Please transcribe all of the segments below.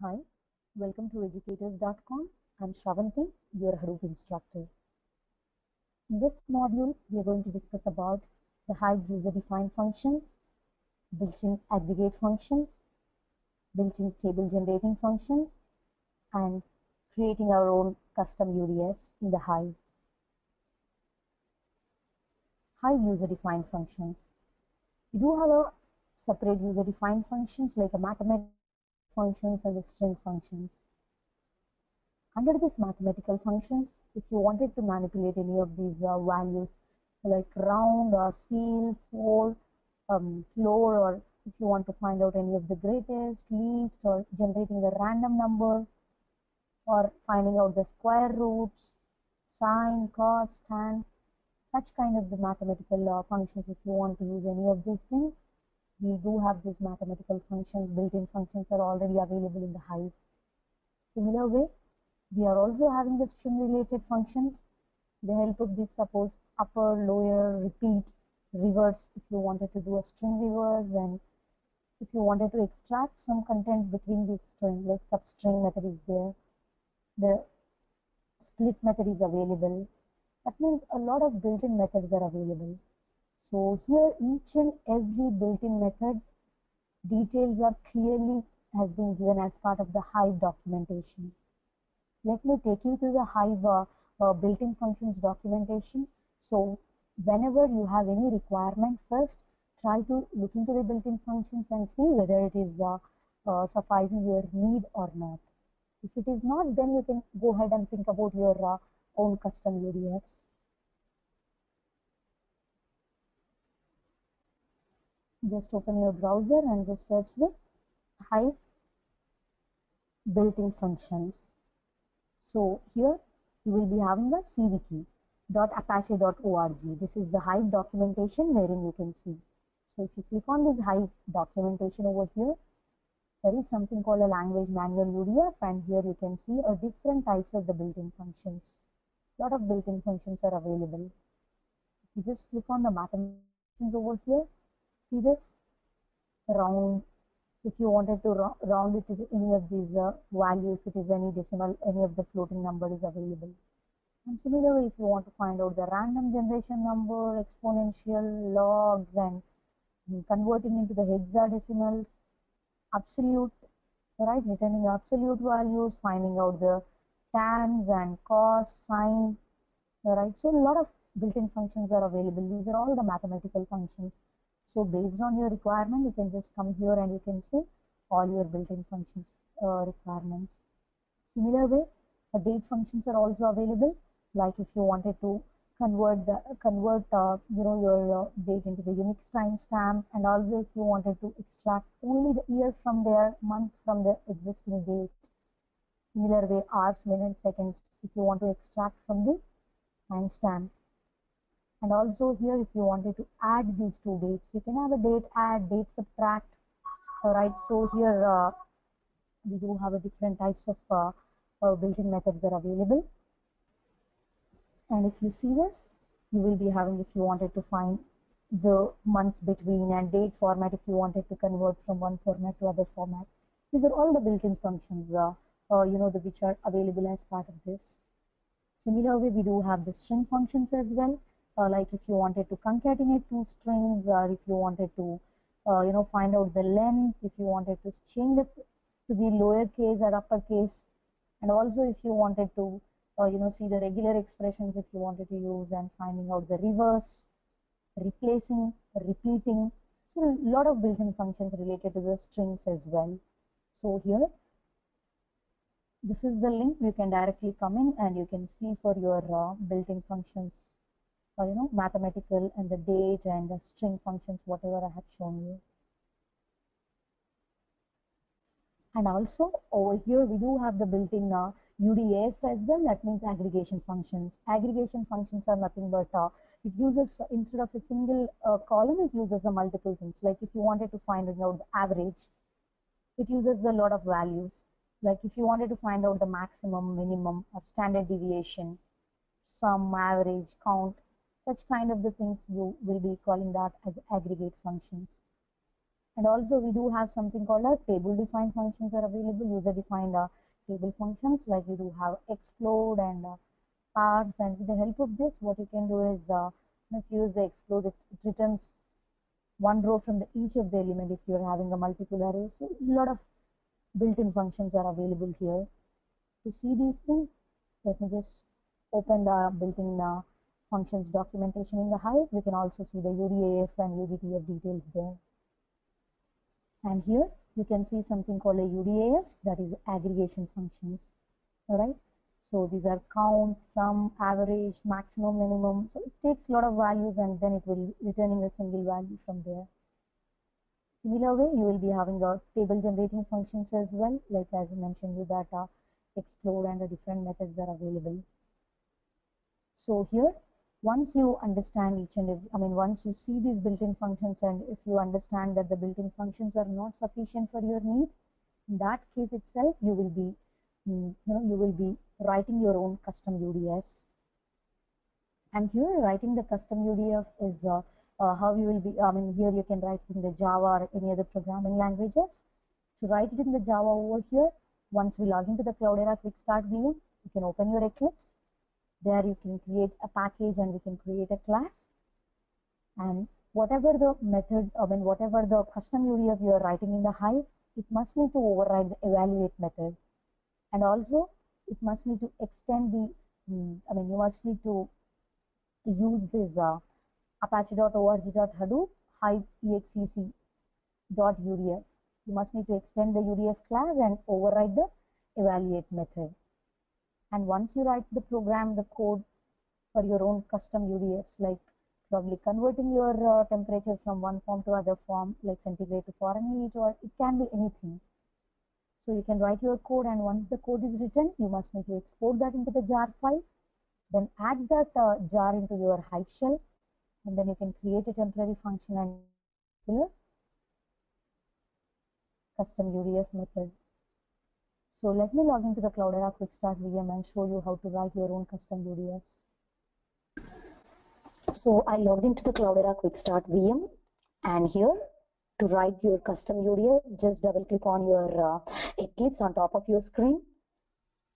Hi, welcome to educaterz.com. I'm Shravanti, your Hadoop instructor. In this module, we are going to discuss about the Hive user-defined functions, built-in aggregate functions, built-in table generating functions, and creating our own custom UDFs in the Hive. Hive user-defined functions. We do have a separate user-defined functions like a mathematical functions and the string functions. Under these mathematical functions, if you wanted to manipulate any of these uh, values like round or ceil, fold, um, floor, or if you want to find out any of the greatest, least, or generating a random number, or finding out the square roots, sine, cos, tan, such kind of the mathematical uh, functions if you want to use any of these things, we do have these mathematical functions, built-in functions are already available in the Hive. Similar way, we are also having the string related functions. The help of this suppose upper, lower, repeat, reverse if you wanted to do a string reverse and if you wanted to extract some content between these string like substring method is there. The split method is available. That means a lot of built-in methods are available. So here each and every built-in method details are clearly has been given as part of the Hive documentation. Let me take you to the Hive uh, uh, built-in functions documentation. So whenever you have any requirement, first try to look into the built-in functions and see whether it is uh, uh, sufficing your need or not. If it is not, then you can go ahead and think about your uh, own custom UDFs. Just open your browser and just search the Hive built-in functions. So here you will be having the cwiki.apache.org. This is the Hive documentation wherein you can see. So if you click on this Hive documentation over here, there is something called a language manual UDF and here you can see a different types of the built-in functions. A lot of built-in functions are available. If you just click on the mathematics over here, see this round if you wanted to round it to any of these uh, values if it is any decimal any of the floating number is available. And similarly if you want to find out the random generation number exponential logs and converting into the hexadecimals absolute right returning absolute values finding out the tans and cos sine right. So a lot of built-in functions are available. These are all the mathematical functions so based on your requirement, you can just come here and you can see all your built-in functions uh, requirements. Similar way, the date functions are also available. Like if you wanted to convert the convert uh, you know your uh, date into the Unix timestamp, and also if you wanted to extract only the year from their month from the existing date. Similar way, hours, minutes, seconds. If you want to extract from the timestamp and also here if you wanted to add these two dates you can have a date add date subtract all right? So here uh, we do have a different types of uh, uh, built-in methods that are available. And if you see this you will be having if you wanted to find the months between and date format if you wanted to convert from one format to other format these are all the built-in functions uh, uh, you know the which are available as part of this. Similar way we do have the string functions as well like if you wanted to concatenate two strings or if you wanted to uh, you know find out the length if you wanted to change it to the lowercase or uppercase and also if you wanted to uh, you know see the regular expressions if you wanted to use and finding out the reverse replacing repeating. So a lot of built-in functions related to the strings as well. So here this is the link. You can directly come in and you can see for your uh, built-in functions you know mathematical and the date and the string functions whatever I have shown you. And also over here we do have the built-in uh, UDF as well. That means aggregation functions. Aggregation functions are nothing but uh, it uses instead of a single uh, column it uses a multiple things. Like if you wanted to find out the average it uses a lot of values. Like if you wanted to find out the maximum minimum or standard deviation sum average count such kind of the things you will be calling that as aggregate functions And also we do have something called a table defined functions are available, user defined uh, table functions like you do have explode and uh, parse and with the help of this what you can do is uh, if you use the explode it, returns one row from the, each of the element if you're having a multiple array. So a lot of built-in functions are available here. To see these things, let me just open the built-in uh, functions documentation in the Hive. We can also see the UDAF and UDTF details there. And here you can see something called a UDAF that is aggregation functions. Alright. So these are count, sum, average, maximum, minimum. So it takes a lot of values and then it will returning a single value from there. Similar way, you will be having a table generating functions as well, like as I mentioned you data, explode and the different methods are available. So here once you understand each and every, I mean, once you see these built-in functions and if you understand that the built-in functions are not sufficient for your need, in that case itself, you will be, mm, you know, you will be writing your own custom UDFs. And here writing the custom UDF is uh, uh, how you will be, I mean, here you can write in the Java or any other programming languages. To write it in the Java over here, once we log into the Cloudera Quick Start VM, you can open your Eclipse there you can create a package and we can create a class. And whatever the method I mean whatever the custom UDF you are writing in the Hive it must need to override the evaluate method. And also it must need to extend the um, I mean you must need to use this uh, apache.org.hadoop you must need to extend the udf class and override the evaluate method and once you write the program, the code for your own custom UDFs, like probably converting your uh, temperature from one form to other form, like centigrade to Fahrenheit, or it can be anything. So you can write your code, and once the code is written, you must need to export that into the jar file. Then add that uh, jar into your Hive shell, and then you can create a temporary function and custom UDF method. So let me log into the Cloudera Quick Start VM and show you how to write your own custom UDFs. So I logged into the Cloudera Quick Start VM and here to write your custom UDF, just double click on your uh, Eclipse on top of your screen.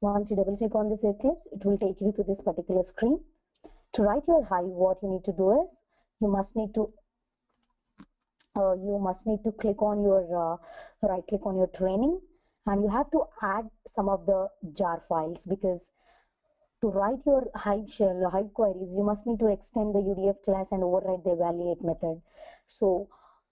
Once you double click on this Eclipse, it will take you to this particular screen. To write your Hive, what you need to do is you must need to uh, you must need to click on your uh, right click on your training and you have to add some of the jar files because to write your Hive shell, Hive queries, you must need to extend the UDF class and override the evaluate method. So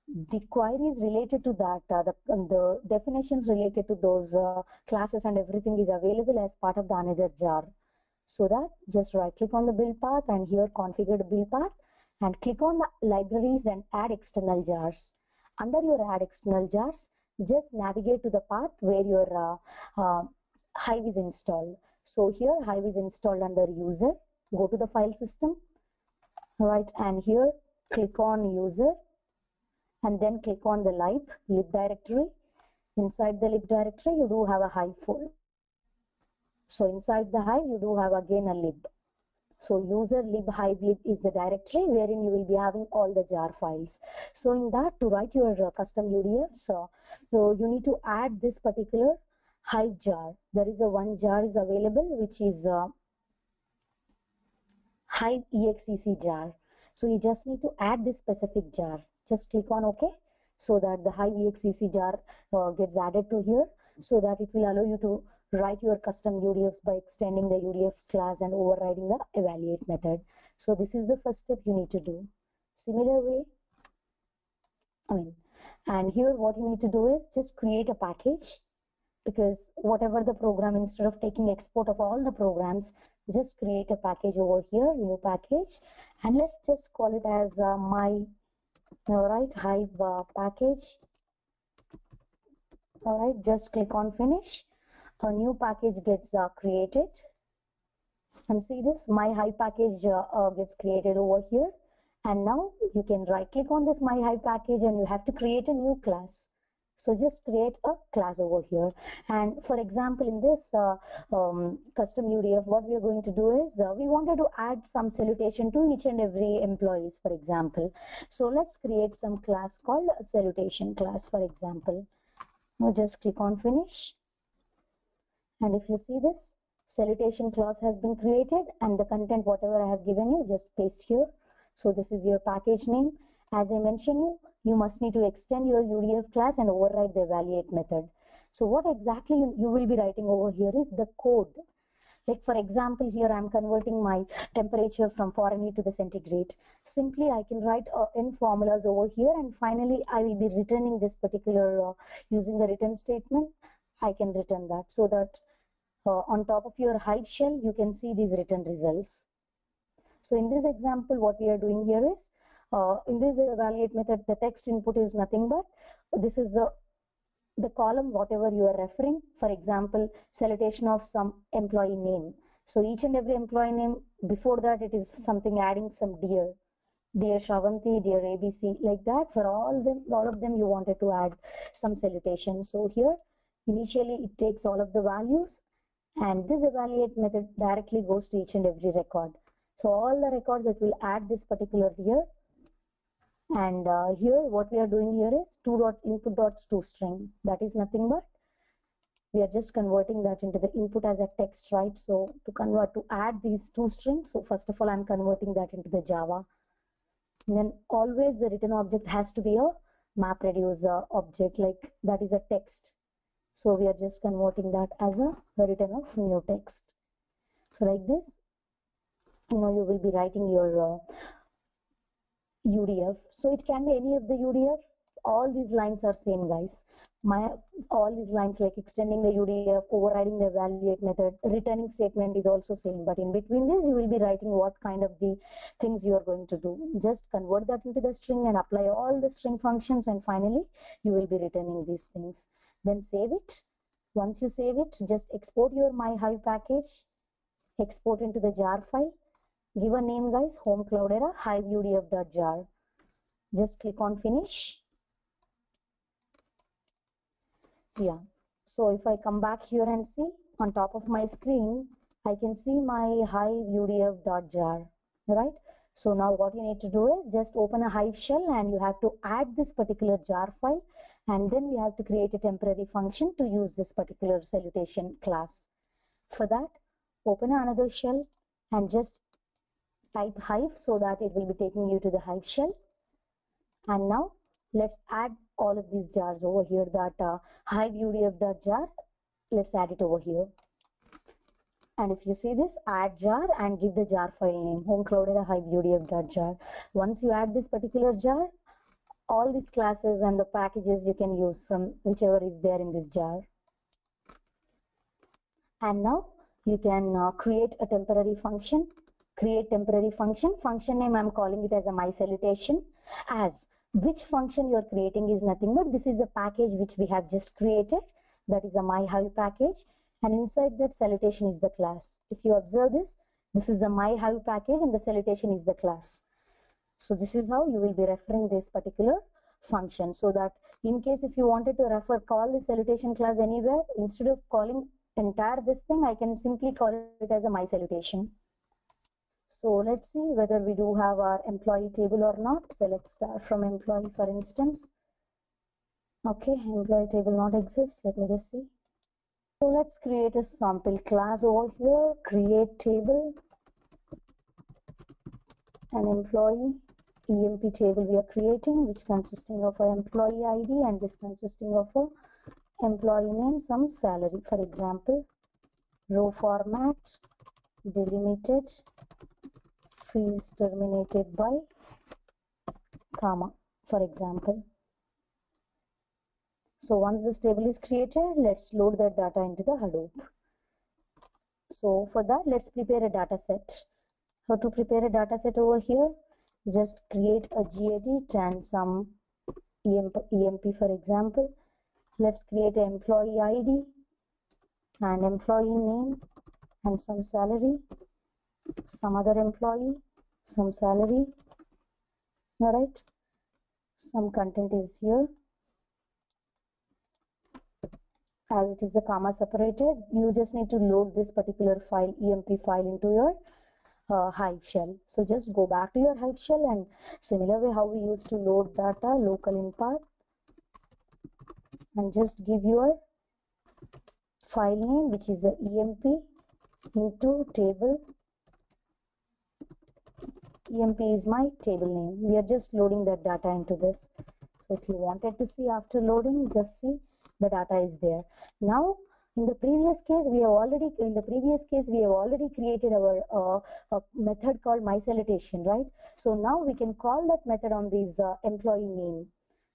the queries related to that, uh, the, the definitions related to those uh, classes and everything is available as part of the another jar. So that just right click on the build path and here configure build path and click on the libraries and add external jars. Under your add external jars, just navigate to the path where your uh, uh, Hive is installed. So here Hive is installed under user. Go to the file system, right? And here click on user and then click on the lib, lib directory. Inside the lib directory, you do have a Hive folder. So inside the Hive, you do have again a lib. So user lib hive lib is the directory wherein you will be having all the jar files. So in that to write your uh, custom UDF, so, so you need to add this particular hive jar. There is a one jar is available which is a hive exec jar. So you just need to add this specific jar. Just click on OK so that the hive exec jar uh, gets added to here so that it will allow you to write your custom UDFs by extending the UDFs class and overriding the evaluate method. So this is the first step you need to do. Similar way, I mean, and here what you need to do is just create a package because whatever the program, instead of taking export of all the programs, just create a package over here, new package, and let's just call it as uh, my, all right, Hive uh, package. All right, just click on finish. A new package gets uh, created. And see this my hive package uh, uh, gets created over here and now you can right click on this my hive package and you have to create a new class. So just create a class over here. And for example in this uh, um, custom UDF what we are going to do is uh, we wanted to add some salutation to each and every employees for example. So let's create some class called salutation class for example. Now just click on finish. And if you see this salutation clause has been created and the content whatever I have given you just paste here so this is your package name as I mentioned you you must need to extend your UDF class and override the evaluate method. So what exactly you will be writing over here is the code. Like for example, here I'm converting my temperature from Fahrenheit to the centigrade. Simply I can write uh, in formulas over here and finally I will be returning this particular uh, using the return statement. I can return that so that uh, on top of your Hive shell you can see these return results. So in this example what we are doing here is uh, in this evaluate method, the text input is nothing but this is the the column whatever you are referring. For example, salutation of some employee name. So each and every employee name before that it is something adding some dear, dear Shravanti, dear ABC, like that. For all them, all of them you wanted to add some salutation. So here initially it takes all of the values and this evaluate method directly goes to each and every record. So all the records that will add this particular year. and uh, here what we are doing here is 2 dot input dots to string. That is nothing but we are just converting that into the input as a text right? So to convert to add these two strings. So first of all i'm converting that into the java. And then always the written object has to be a map reducer object like that is a text. So we are just converting that as a written of new text. So like this you know you will be writing your uh, UDF. So it can be any of the UDF. All these lines are same guys. My all these lines like extending the UDF, overriding the evaluate method, returning statement is also same. But in between this, you will be writing what kind of the things you are going to do. Just convert that into the string and apply all the string functions and finally you will be returning these things. Then save it. Once you save it, just export your my hive package, export into the jar file give a name guys. Home cloudera hive udf.jar just click on finish. Yeah. So if i come back here and see on top of my screen i can see my hive udf.jar right? So now what you need to do is just open a hive shell and you have to add this particular jar file and then we have to create a temporary function to use this particular salutation class. For that open another shell and just type hive so that it will be taking you to the hive shell. And now let's add all of these jars over here that uh, hive udf.jar let's add it over here. And if you see this add jar and give the jar file name. Home cloudera hive udf.jar once you add this particular jar all these classes and the packages you can use from whichever is there in this jar. And now you can uh, create a temporary function create temporary function. Function name I'm calling it as a my salutation as which function you're creating is nothing but this is a package which we have just created that is a my hive package and inside that salutation is the class. If you observe this, this is a my hive package and the salutation is the class. So this is how you will be referring this particular function so that in case if you wanted to refer call the salutation class anywhere instead of calling entire this thing I can simply call it as a my salutation. So let's see whether we do have our employee table or not. Select start from employee for instance. Okay, employee table not exists. Let me just see. So let's create a sample class over here. Create table. An employee EMP table we are creating which consisting of an employee ID and this consisting of a employee name some salary for example row format delimited fields terminated by comma for example. So once this table is created let's load that data into the Hadoop. So for that let's prepare a data set. How to prepare a data set over here? Just create a gedit and some EMP, EMP for example. Let's create an employee ID and employee name and some salary some other employee, some salary, all right, some content is here. as it is a comma separated you just need to load this particular file emp file into your uh, hive shell so just go back to your hive shell and similar way how we used to load data local in path and just give your file name which is the emp into table emp is my table name. We are just loading that data into this. So if you wanted to see after loading just see the data is there. Now in the previous case we have already in the previous case we have already created our uh, method called my salutation right? So now we can call that method on this uh, employee name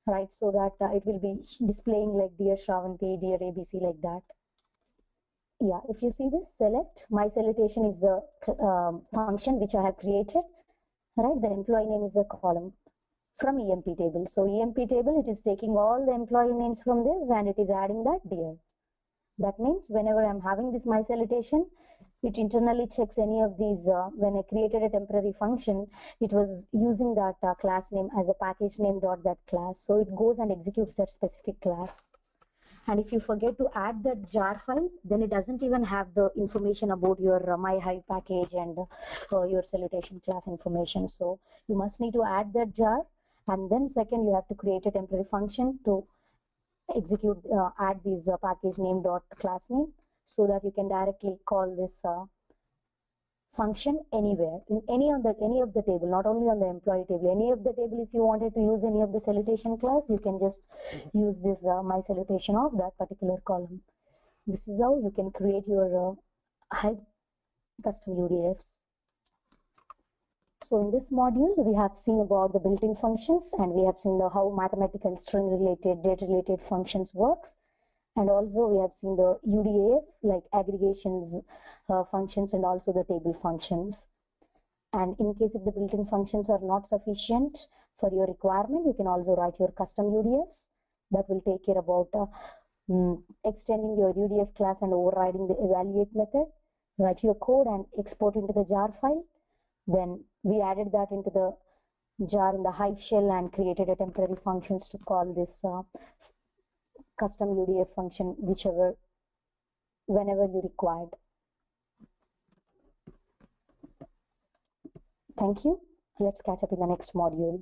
right? So that uh, it will be displaying like dear Shravanti dear ABC like that. Yeah if you see this select my salutation is the um, function which I have created right the employee name is a column from emp table. So emp table it is taking all the employee names from this and it is adding that dear. That means whenever I'm having this my salutation it internally checks any of these uh, when I created a temporary function it was using that uh, class name as a package name dot that class. So it goes and executes that specific class and if you forget to add that jar file then it doesn't even have the information about your uh, my hive package and uh, your salutation class information. So you must need to add that jar. And then second you have to create a temporary function to execute uh, add these uh, package name dot class name so that you can directly call this uh, function anywhere in any of the any of the table not only on the employee table. Any of the table if you wanted to use any of the salutation class you can just use this uh, my salutation of that particular column. This is how you can create your uh, custom udfs so in this module we have seen about the built-in functions and we have seen the how mathematical string related date related functions works and also we have seen the udaf like aggregations uh, functions and also the table functions. And in case if the built-in functions are not sufficient for your requirement, you can also write your custom UDFs that will take care about uh, mm, extending your UDF class and overriding the evaluate method. Write your code and export into the jar file. Then we added that into the jar in the Hive shell and created a temporary functions to call this uh, custom UDF function whichever whenever you required. Thank you. Let's catch up in the next module.